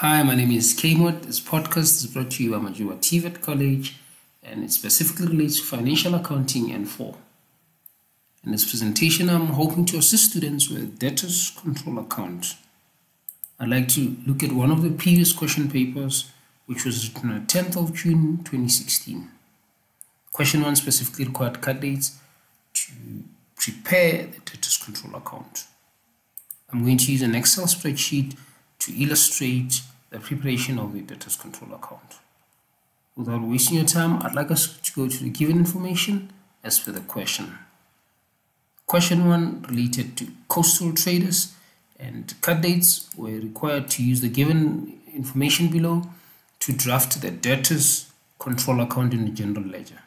Hi, my name is Kmod. This podcast is brought to you by Majuba TVET College and it specifically relates to financial accounting N4. In this presentation, I'm hoping to assist students with debtors control account. I'd like to look at one of the previous question papers, which was written on the 10th of June 2016. Question 1 specifically required candidates to prepare the debtors control account. I'm going to use an Excel spreadsheet to illustrate the preparation of the debtors control account. Without wasting your time, I'd like us to go to the given information as per the question. Question 1 related to coastal traders and candidates were required to use the given information below to draft the debtors control account in the general ledger.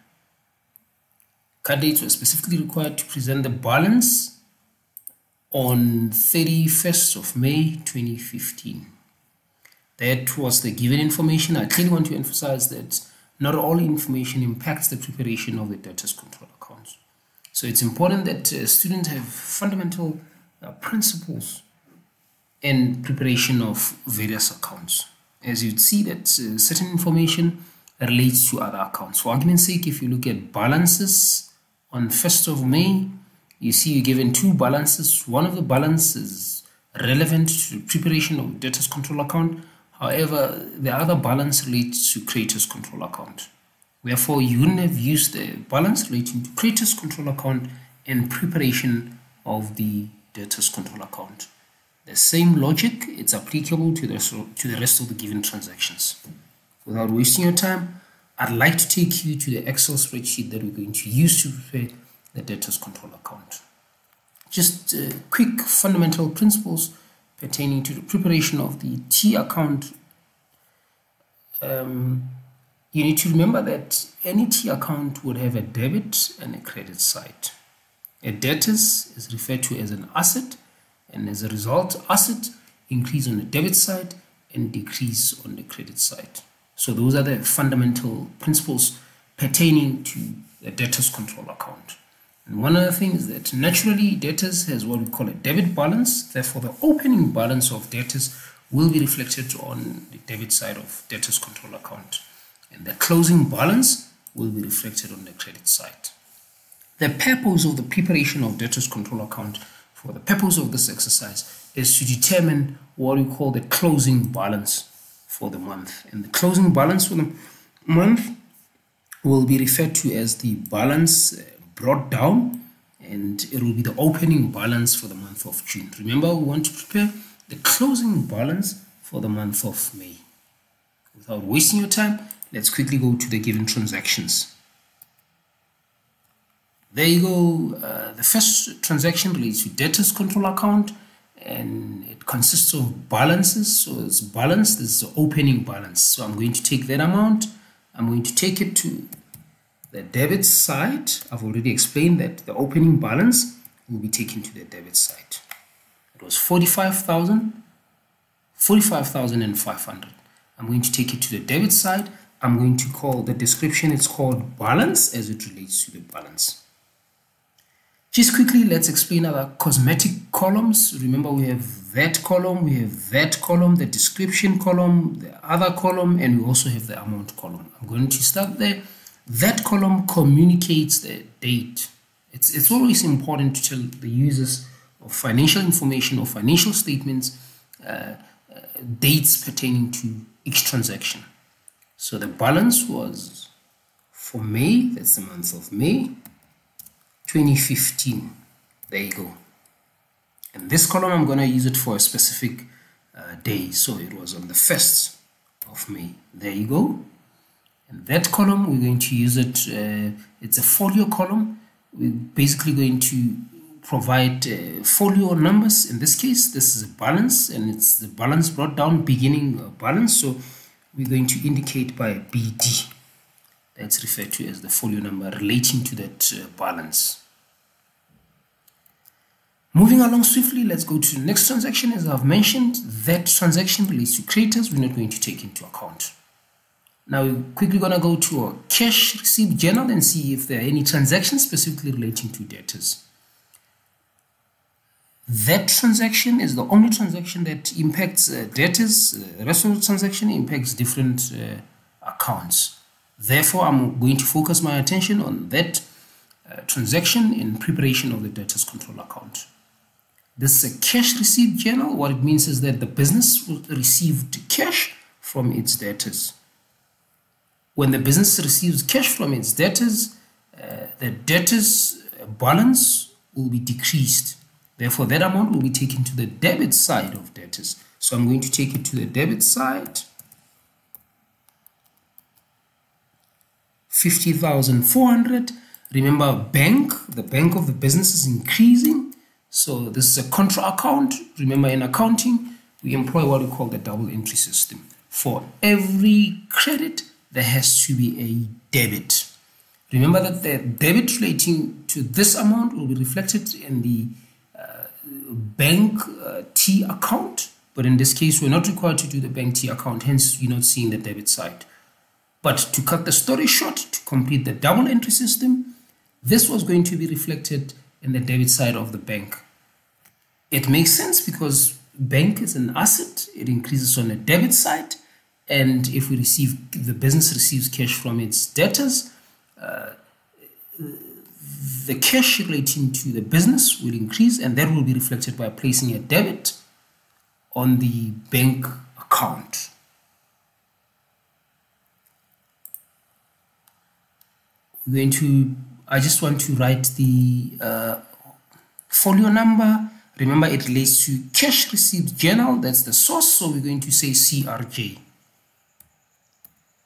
Candidates were specifically required to present the balance on 31st of May 2015. That was the given information. I clearly want to emphasize that not all information impacts the preparation of the debtors control accounts. So it's important that uh, students have fundamental uh, principles in preparation of various accounts. As you'd see that uh, certain information relates to other accounts. For argument's sake, if you look at balances on 1st of May, you see you're given two balances. One of the balances relevant to preparation of debtors control account. However, the other balance relates to creditors control account. Therefore, you wouldn't have used the balance relating to creditors control account in preparation of the debtors control account. The same logic, it's applicable to the, to the rest of the given transactions. Without wasting your time, I'd like to take you to the Excel spreadsheet that we're going to use to prepare the debtors control account. Just uh, quick fundamental principles pertaining to the preparation of the T account. Um, you need to remember that any T account would have a debit and a credit side. A debtors is referred to as an asset and as a result asset increase on the debit side and decrease on the credit side. So those are the fundamental principles pertaining to the debtors control account. And one other thing is that naturally debtors has what we call a debit balance. Therefore, the opening balance of debtors will be reflected on the debit side of debtors control account. And the closing balance will be reflected on the credit side. The purpose of the preparation of debtors control account for the purpose of this exercise is to determine what we call the closing balance for the month. And the closing balance for the month will be referred to as the balance brought down and it will be the opening balance for the month of June. Remember, we want to prepare the closing balance for the month of May. Without wasting your time, let's quickly go to the given transactions. There you go. Uh, the first transaction relates to debtors control account and it consists of balances. So it's balance, this is the opening balance. So I'm going to take that amount, I'm going to take it to the debit side, I've already explained that the opening balance will be taken to the debit side. It was 45,000, 45,500. I'm going to take it to the debit side. I'm going to call the description, it's called balance as it relates to the balance. Just quickly, let's explain our cosmetic columns. Remember, we have that column, we have that column, the description column, the other column, and we also have the amount column. I'm going to start there that column communicates the date. It's, it's always important to tell the users of financial information or financial statements uh, uh, dates pertaining to each transaction. So the balance was for May, that's the month of May 2015. There you go. And this column, I'm going to use it for a specific uh, day. So it was on the 1st of May. There you go. And that column, we're going to use it, uh, it's a folio column. We're basically going to provide uh, folio numbers. In this case, this is a balance and it's the balance brought down beginning uh, balance. So we're going to indicate by BD. That's referred to as the folio number relating to that uh, balance. Moving along swiftly, let's go to the next transaction. As I've mentioned, that transaction relates to creditors we're not going to take into account. Now we're quickly going to go to a cash receipt journal and see if there are any transactions specifically relating to debtors. that transaction is the only transaction that impacts uh, debtors. Uh, the rest of the transaction impacts different uh, accounts. Therefore, I'm going to focus my attention on that uh, transaction in preparation of the debtors control account. This is a cash receipt journal. What it means is that the business received cash from its debtors. When the business receives cash from its debtors, uh, the debtors balance will be decreased. Therefore, that amount will be taken to the debit side of debtors. So I'm going to take it to the debit side. 50,400. Remember, bank, the bank of the business is increasing. So this is a contra account. Remember, in accounting, we employ what we call the double entry system. For every credit, there has to be a debit. Remember that the debit relating to this amount will be reflected in the uh, bank uh, T account. But in this case, we're not required to do the bank T account. Hence, you're not seeing the debit side. But to cut the story short, to complete the double entry system, this was going to be reflected in the debit side of the bank. It makes sense because bank is an asset. It increases on the debit side. And if we receive, the business receives cash from its debtors, uh, the cash relating to the business will increase and that will be reflected by placing a debit on the bank account. We're going to, I just want to write the uh, folio number. Remember it relates to cash received journal, that's the source, so we're going to say CRJ.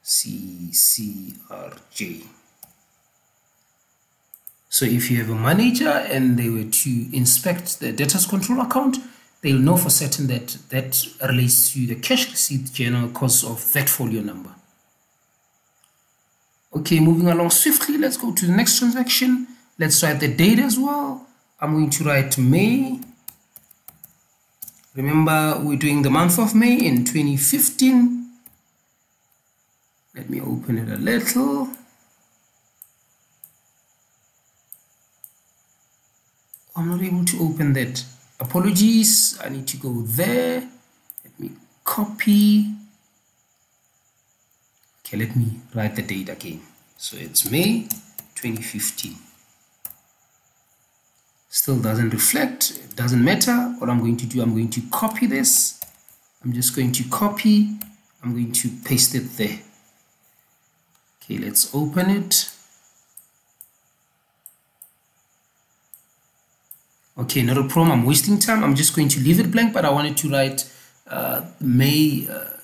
CCRJ. So if you have a manager and they were to inspect the debtors control account, they'll know for certain that that relates to the cash receipt journal because of that folio number. Okay, moving along swiftly, let's go to the next transaction. Let's write the date as well. I'm going to write May. Remember, we're doing the month of May in 2015. Let me open it a little. I'm not able to open that. Apologies, I need to go there. Let me copy. Okay, let me write the date again. So it's May 2015. Still doesn't reflect, it doesn't matter. What I'm going to do, I'm going to copy this. I'm just going to copy, I'm going to paste it there. Okay, let's open it. Okay, not a problem. I'm wasting time. I'm just going to leave it blank, but I wanted to write uh, May uh,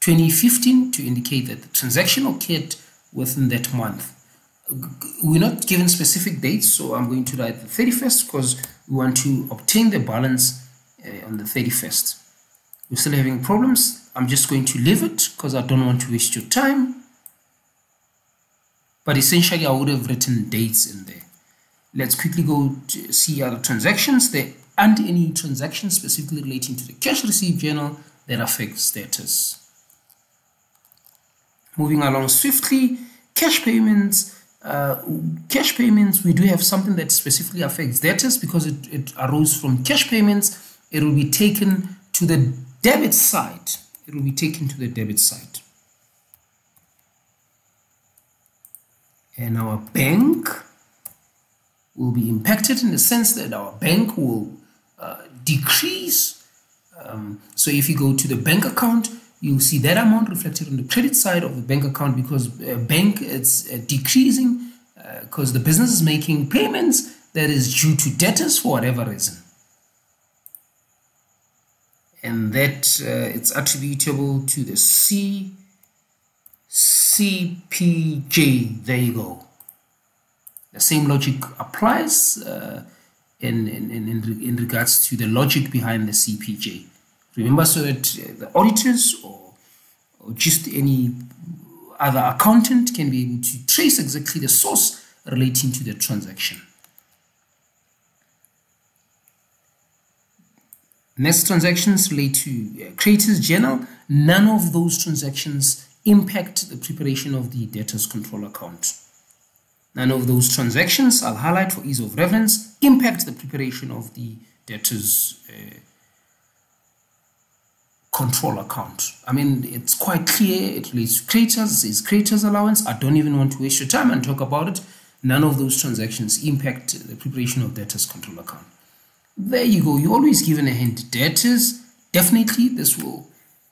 2015 to indicate that the transaction occurred within that month. We're not given specific dates, so I'm going to write the 31st because we want to obtain the balance uh, on the 31st. We're still having problems. I'm just going to leave it because I don't want to waste your time. But essentially, I would have written dates in there. Let's quickly go to see other transactions. There aren't any transactions specifically relating to the cash received journal that affect status. Moving along swiftly, cash payments. Uh, cash payments, we do have something that specifically affects debtors because it, it arose from cash payments. It will be taken to the debit side. It will be taken to the debit side. And our bank will be impacted in the sense that our bank will uh, decrease. Um, so if you go to the bank account, you'll see that amount reflected on the credit side of the bank account because uh, bank is uh, decreasing because uh, the business is making payments that is due to debtors for whatever reason. And that uh, it's attributable to the C CPJ. There you go. The same logic applies uh, in, in, in, in regards to the logic behind the CPJ. Remember, so that uh, the auditors or, or just any other accountant can be able to trace exactly the source relating to the transaction. Next transactions relate to creators creditors journal. None of those transactions impact the preparation of the debtors control account. None of those transactions, I'll highlight for ease of reference, impact the preparation of the debtor's uh, control account. I mean, it's quite clear. It relates to creditors. It creditors allowance. I don't even want to waste your time and talk about it. None of those transactions impact the preparation of debtors control account. There you go. You're always given a hint. Debtors, definitely this will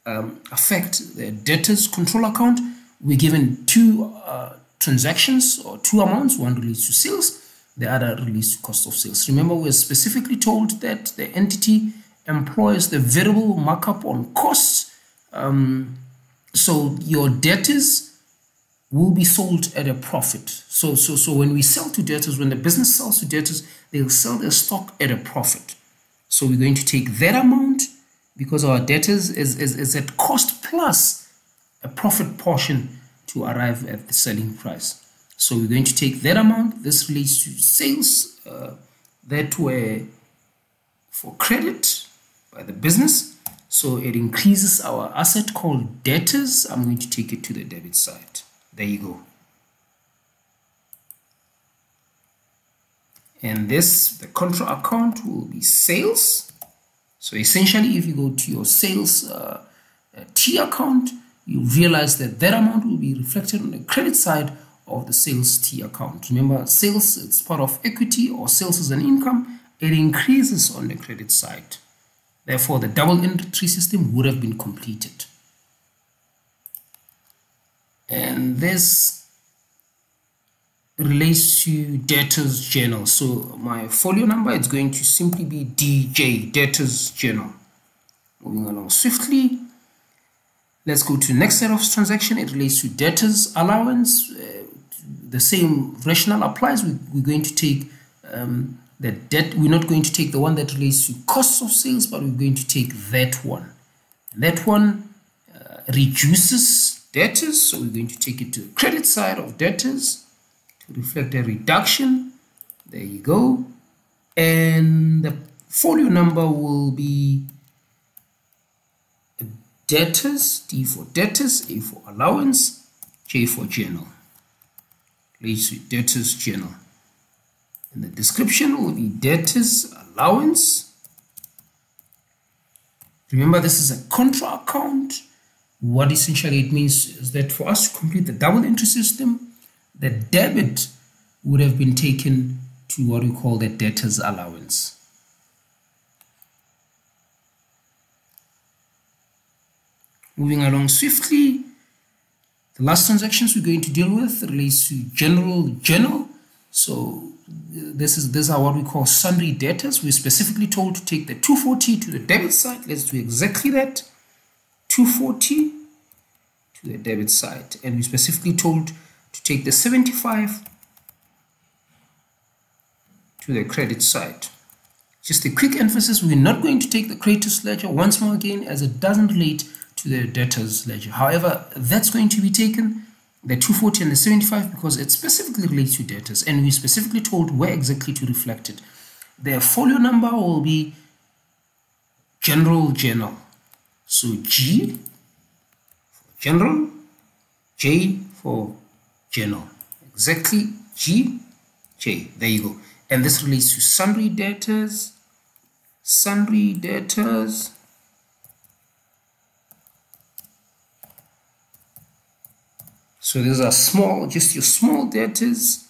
um, affect the debtors control account. We're given two uh, transactions or two amounts. One relates to sales. The other relates to cost of sales. Remember, we're specifically told that the entity employs the variable markup on costs. Um, so your debtors will be sold at a profit. So, so, so when we sell to debtors, when the business sells to debtors, they'll sell their stock at a profit. So we're going to take that amount because our debtors is, is, is at cost plus a profit portion to arrive at the selling price. So we're going to take that amount. This relates to sales uh, that were for credit by the business. So it increases our asset called debtors. I'm going to take it to the debit side. There you go. And this, the contra account will be sales. So essentially, if you go to your sales uh, uh T account, you realize that that amount will be reflected on the credit side of the sales T account. Remember, sales, it's part of equity or sales is an income. It increases on the credit side. Therefore, the double entry system would have been completed. And this relates to debtors journal. So my folio number is going to simply be DJ, debtors journal. Moving along swiftly. Let's go to next set of transaction. It relates to debtors allowance. Uh, the same rationale applies. We, are going to take um, the debt we're not going to take the one that relates to costs of sales but we're going to take that one that one uh, reduces debtors. So we're going to take it to the credit side of debtors to reflect a reduction. There you go. And the folio number will be debtors D for debtors A for allowance J for journal leads to debtors journal and the description will be debtors allowance. Remember, this is a contra account. What essentially it means is that for us to complete the double entry system, the debit would have been taken to what we call the debtors allowance. Moving along swiftly, the last transactions we're going to deal with relates to general journal. So uh, this is these are what we call sundry debtors. We're specifically told to take the 240 to the debit side. Let's do exactly that. 240 to the debit side. And we're specifically told to take the 75 to the credit side. Just a quick emphasis, we're not going to take the creditors ledger once more again as it doesn't relate to the debtors ledger. However, that's going to be taken the 240 and the 75 because it specifically relates to debtors and we specifically told where exactly to reflect it. The folio number will be general journal. So G for general, J for journal. Exactly G, J. There you go. And this relates to sundry debtors, sundry debtors, So these are small, just your small debtors.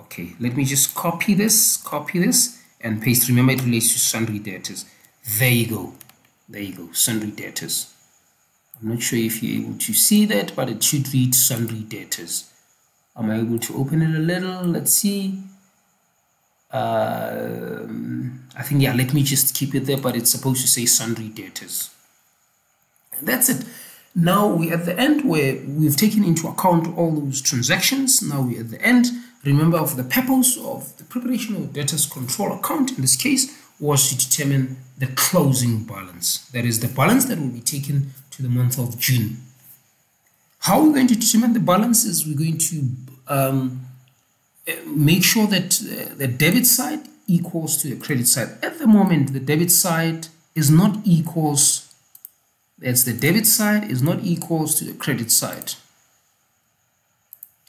Okay, let me just copy this, copy this, and paste. Remember, it relates to sundry debtors. There you go. There you go, sundry debtors. I'm not sure if you're able to see that, but it should read sundry debtors. Am I able to open it a little? Let's see. Um, I think, yeah, let me just keep it there, but it's supposed to say sundry debtors. That's it. Now we're at the end where we've taken into account all those transactions. Now we're at the end. Remember of the purpose of the preparation of debtors control account in this case was to determine the closing balance. That is the balance that will be taken to the month of June. How are we're going to determine the balance is we're going to um, make sure that uh, the debit side equals to the credit side. At the moment, the debit side is not equals that's the debit side is not equals to the credit side.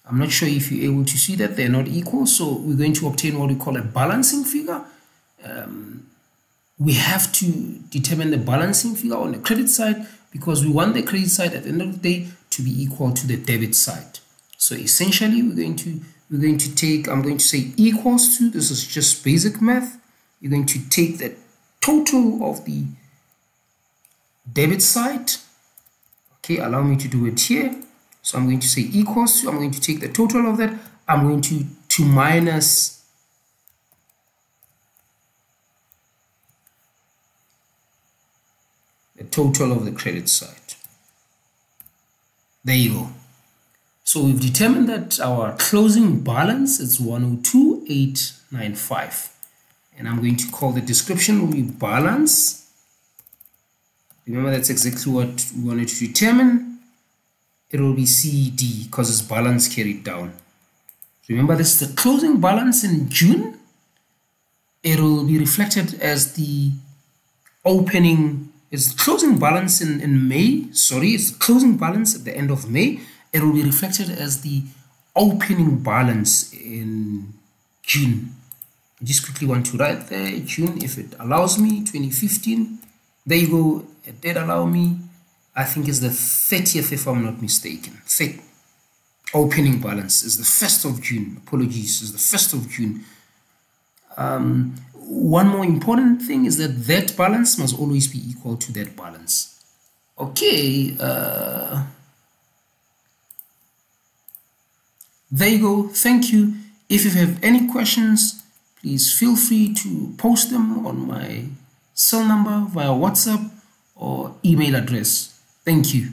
I'm not sure if you're able to see that they're not equal. So we're going to obtain what we call a balancing figure. Um, we have to determine the balancing figure on the credit side because we want the credit side at the end of the day to be equal to the debit side. So essentially we're going to we're going to take I'm going to say equals to this is just basic math. You're going to take the total of the debit side. Okay, allow me to do it here so I'm going to say equals to, I'm going to take the total of that, I'm going to, to minus the total of the credit side. There you go. So we've determined that our closing balance is 102,895. And I'm going to call the description will be balance. Remember that's exactly what we wanted to determine it will be CD because it's balance carried down. Remember this is the closing balance in June. It will be reflected as the opening, it's closing balance in, in May, sorry, it's closing balance at the end of May. It will be reflected as the opening balance in June. I just quickly want to write there, June, if it allows me, 2015. There you go, it did allow me. I think it's the 30th if I'm not mistaken. Thick opening balance is the 1st of June. Apologies, is the 1st of June. Um, one more important thing is that that balance must always be equal to that balance. Okay. Uh, there you go. Thank you. If you have any questions, please feel free to post them on my cell number via WhatsApp or email address. Thank you.